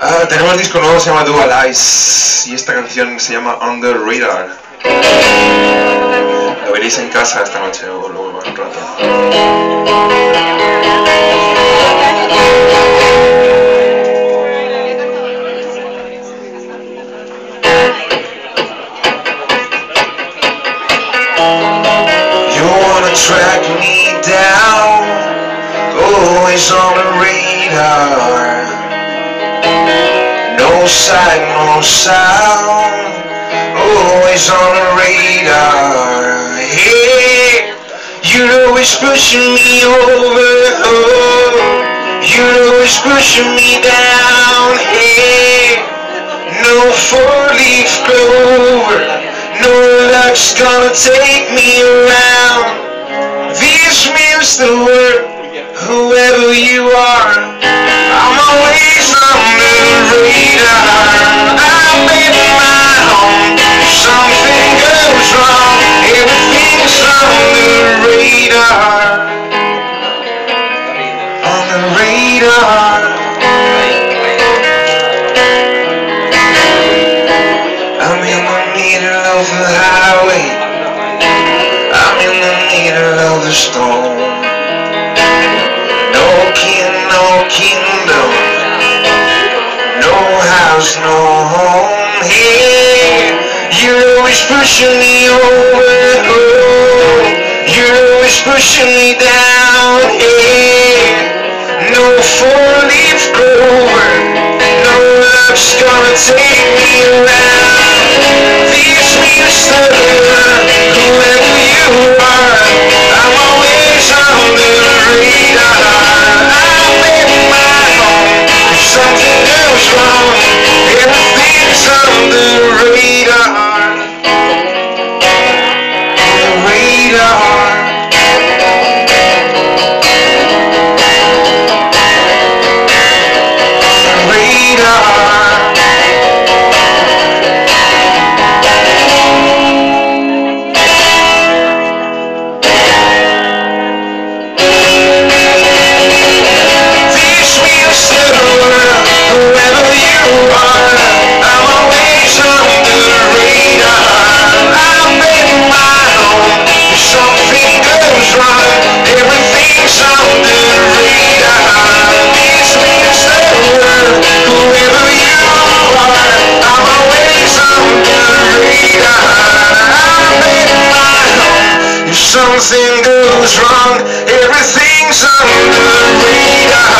Ah, tenemos disco nuevo, se llama Dual Eyes y esta canción se llama Under Radar. Lo veréis en casa esta noche o luego en un rato. You wanna track me down, always on the radar. No sight, no sound, always on the radar. Hey, you're always pushing me over. Oh, you're always pushing me down. Hey, no four-leaf clover. No gonna take me around. This means the word, whoever you are. I'm always on the radar. I'm in my home. If something goes wrong, everything's on the radar. On the radar. Middle of the highway. I'm in the middle of the storm. No king, no kingdom. No house, no home. Hey, you're always pushing me over. Oh, you're always pushing me down. Nothing goes wrong, everything's under radar.